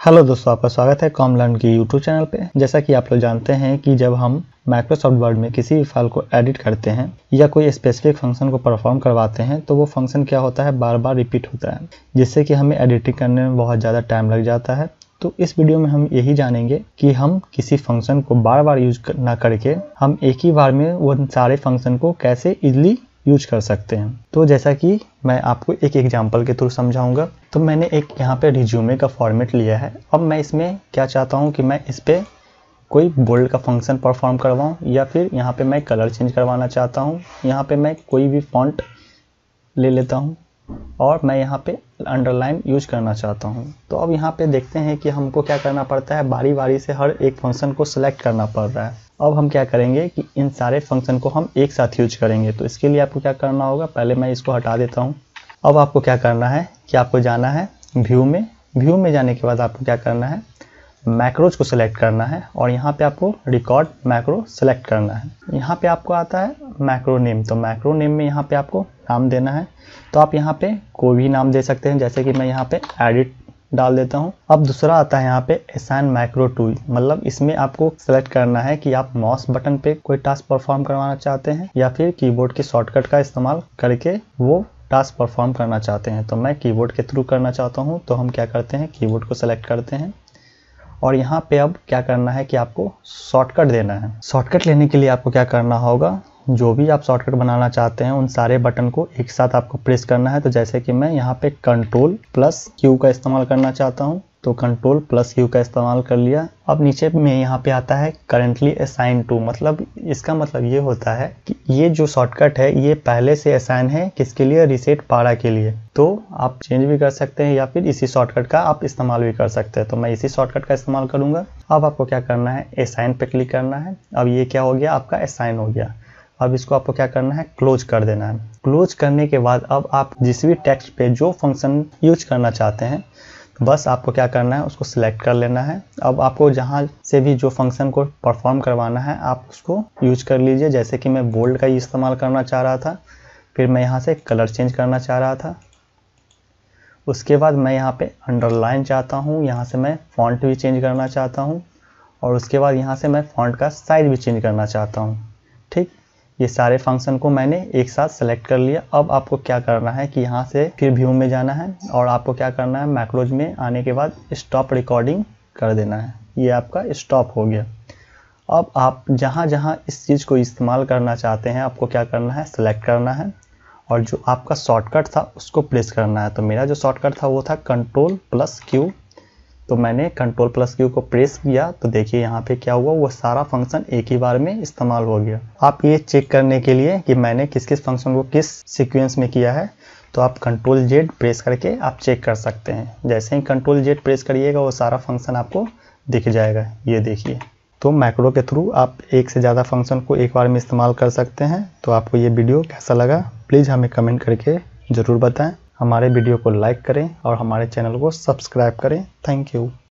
Hello दोस्तों, आपका स्वागत है कॉम लर्न की यूट्यूब चैनल पे। जैसा कि आप लोग जानते हैं कि जब हम माइक्रोसॉफ्ट वर्ड में किसी भी फ़ाइल को एडिट करते हैं या कोई स्पेसिफिक फ़ंक्शन को परफॉर्म करवाते हैं तो वो फ़ंक्शन क्या होता है? बार बार रिपीट होता है, जिससे कि हमें एडिटिंग करने में बहुत ज़्यादा टाइम लग जाता है। तो इस वीडियो में हम यही जानेंगे कि हम किसी फ़ंक्शन को बार बार यूज़ ना करके हम एक ही बार में वो सारे फ़ंक्शन को कैसे इजली यूज़ कर सकते हैं। तो जैसा कि मैं आपको एक एग्ज़ाम्पल के थ्रू समझाऊँगा तो मैंने एक यहाँ पे रिज्यूमे का फॉर्मेट लिया है। अब मैं इसमें क्या चाहता हूँ कि मैं इस पर कोई बोल्ड का फ़ंक्शन परफॉर्म करवाऊँ, या फिर यहाँ पे मैं कलर चेंज करवाना चाहता हूँ। यहाँ पे मैं कोई भी फॉन्ट ले लेता हूँ, और मैं यहाँ पे अंडरलाइन यूज़ करना चाहता हूँ। तो अब यहाँ पे देखते हैं कि हमको क्या करना पड़ता है। बारी बारी से हर एक फ़ंक्शन को सिलेक्ट करना पड़ रहा है। अब हम क्या करेंगे कि इन सारे फ़ंक्शन को हम एक साथ यूज़ करेंगे। तो इसके लिए आपको क्या करना होगा? पहले मैं इसको हटा देता हूँ। अब आपको क्या करना है कि आपको जाना है व्यू में। व्यू में जाने के बाद आपको क्या करना है? मैक्रोज को सिलेक्ट करना है और यहाँ पे आपको रिकॉर्ड मैक्रो सेलेक्ट करना है। यहाँ पे आपको आता है मैक्रो नेम तो मैक्रो नेम में यहाँ पे आपको नाम देना है। तो आप यहाँ पे कोई भी नाम दे सकते हैं, जैसे कि मैं यहाँ पे एडिट डाल देता हूँ। अब दूसरा आता है यहाँ पे एसाइन माइक्रो टूल मतलब इसमें आपको सेलेक्ट करना है कि आप माउस बटन पे कोई टास्क परफॉर्म करवाना चाहते हैं, या फिर कीबोर्ड के शॉर्टकट का इस्तेमाल करके वो टास्क परफॉर्म करना चाहते हैं। तो मैं कीबोर्ड के थ्रू करना चाहता हूँ तो हम क्या करते हैं कीबोर्ड को सेलेक्ट करते हैं। और यहाँ पे अब क्या करना है कि आपको शॉर्टकट देना है। शॉर्टकट लेने के लिए आपको क्या करना होगा जो भी आप शॉर्टकट बनाना चाहते हैं, उन सारे बटन को एक साथ आपको प्रेस करना है। तो जैसे कि मैं यहाँ पे कंट्रोल प्लस क्यू का इस्तेमाल करना चाहता हूँ तो कंट्रोल प्लस क्यू का इस्तेमाल कर लिया। अब नीचे में यहाँ पे आता है करेंटली असाइन टू मतलब इसका मतलब ये होता है कि ये जो शॉर्टकट है, ये पहले से असाइन है किसके लिए? रिसेट पारा के लिए। तो आप चेंज भी कर सकते हैं या फिर इसी शॉर्टकट का आप इस्तेमाल भी कर सकते हैं। तो मैं इसी शॉर्टकट का इस्तेमाल करूँगा। अब आपको क्या करना है? असाइन पे क्लिक करना है। अब ये क्या हो गया? आपका असाइन हो गया। अब इसको आपको क्या करना है? क्लोज कर देना है। क्लोज करने के बाद अब आप जिस भी टेक्स्ट पे जो फ़ंक्शन यूज़ करना चाहते हैं, बस आपको क्या करना है? उसको सिलेक्ट कर लेना है। अब आपको जहाँ से भी जो फ़ंक्शन को परफॉर्म करवाना है, आप उसको यूज़ कर लीजिए। जैसे कि मैं बोल्ड का इस्तेमाल करना चाह रहा था, फिर मैं यहाँ से कलर चेंज करना चाह रहा था। उसके बाद मैं यहाँ पे अंडरलाइन चाहता हूँ, यहाँ से मैं फॉन्ट भी चेंज करना चाहता हूँ, और उसके बाद यहाँ से मैं फॉन्ट का साइज़ भी चेंज करना चाहता हूँ। ठीक? ये सारे फ़ंक्शन को मैंने एक साथ सेलेक्ट कर लिया। अब आपको क्या करना है कि यहाँ से फिर व्यू में जाना है और आपको क्या करना है? मैक्रोज में आने के बाद स्टॉप रिकॉर्डिंग कर देना है। ये आपका स्टॉप हो गया। अब आप जहाँ जहाँ इस चीज़ को इस्तेमाल करना चाहते हैं, आपको क्या करना है? सेलेक्ट करना है और जो आपका शॉर्टकट था, उसको प्लेस करना है। तो मेरा जो शॉर्टकट था, वो था कंट्रोल प्लस क्यू तो मैंने कंट्रोल प्लस क्यू को प्रेस किया तो देखिए यहाँ पे क्या हुआ, वो सारा फ़ंक्शन एक ही बार में इस्तेमाल हो गया। आप ये चेक करने के लिए कि मैंने किस किस फ़ंक्शन को किस सीक्वेंस में किया है तो आप कंट्रोल जेड प्रेस करके आप चेक कर सकते हैं। जैसे ही कंट्रोल जेड प्रेस करिएगा, वो सारा फ़ंक्शन आपको दिख जाएगा। ये देखिए। तो मैक्रो के थ्रू आप एक से ज़्यादा फ़ंक्शन को एक बार में इस्तेमाल कर सकते हैं। तो आपको ये वीडियो कैसा लगा प्लीज़ हमें कमेंट करके ज़रूर बताएँ। हमारे वीडियो को लाइक करें और हमारे चैनल को सब्सक्राइब करें। Thank you.